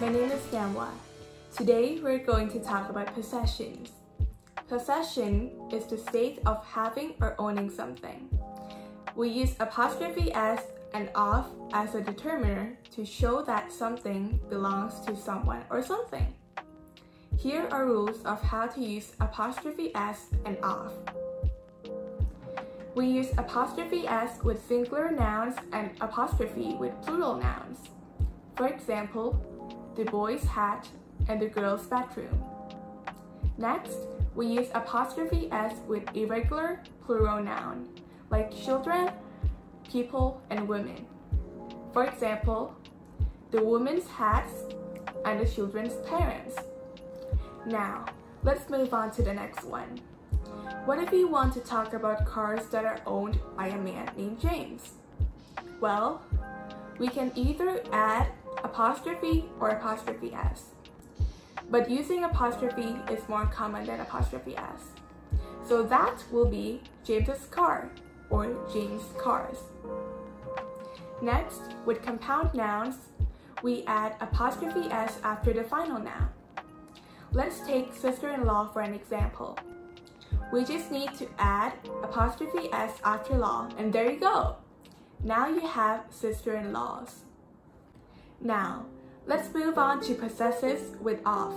My name is Namva. Today we're going to talk about possessions. Possession is the state of having or owning something. We use apostrophe s and of as a determiner to show that something belongs to someone or something. Here are rules of how to use apostrophe s and of. We use apostrophe s with singular nouns and apostrophe with plural nouns. For example, the boy's hat and the girl's bedroom. Next, we use apostrophe s with irregular plural noun, like children, people, and women. For example, the woman's hats and the children's parents. Now, let's move on to the next one. What if we want to talk about cars that are owned by a man named James? Well, we can either add apostrophe or apostrophe s but using apostrophe is more common than apostrophe s. So that will be James's car or James' cars. Next, with compound nouns, we add apostrophe s after the final noun. Let's take sister-in-law for an example. We just need to add apostrophe s after law and there you go. Now you have sister-in-laws. Now, Let's move on to possessives with of.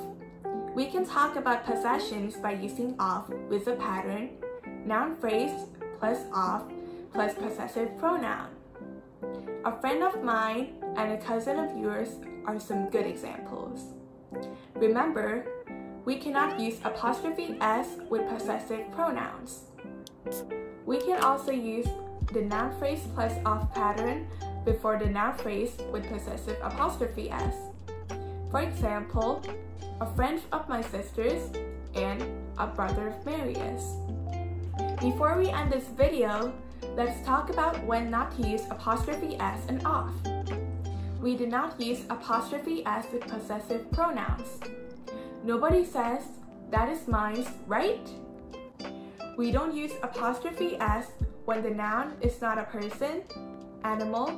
We can talk about possessions by using of with a pattern, noun phrase plus of plus possessive pronoun. A friend of mine and a cousin of yours are some good examples. Remember, we cannot use apostrophe s with possessive pronouns. We can also use the noun phrase plus of pattern before the noun phrase with possessive apostrophe s. For example, a friend of my sister's and a brother of Marius. Before we end this video, let's talk about when not to use apostrophe s and of. We do not use apostrophe s with possessive pronouns. Nobody says, that is mine, right? We don't use apostrophe s when the noun is not a person, animal,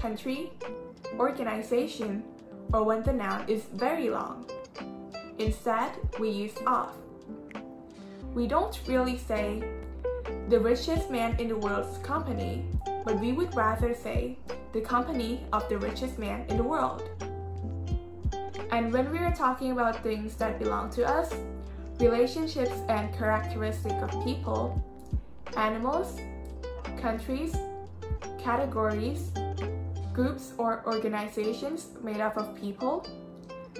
country, organization, or when the noun is very long. Instead, we use of. We don't really say the richest man in the world's company, but we would rather say the company of the richest man in the world. And when we are talking about things that belong to us, relationships and characteristics of people, animals, countries, categories, groups or organizations made up of people,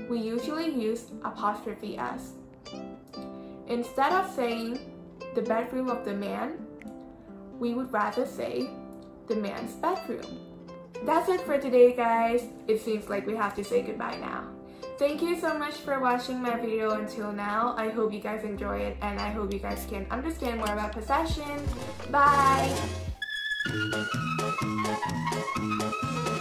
we usually use apostrophe s. Instead of saying the bedroom of the man, we would rather say the man's bedroom. That's it for today guys. It seems like we have to say goodbye now. Thank you so much for watching my video until now. I hope you guys enjoy it and I hope you guys can understand more about possession. Bye! Thank you.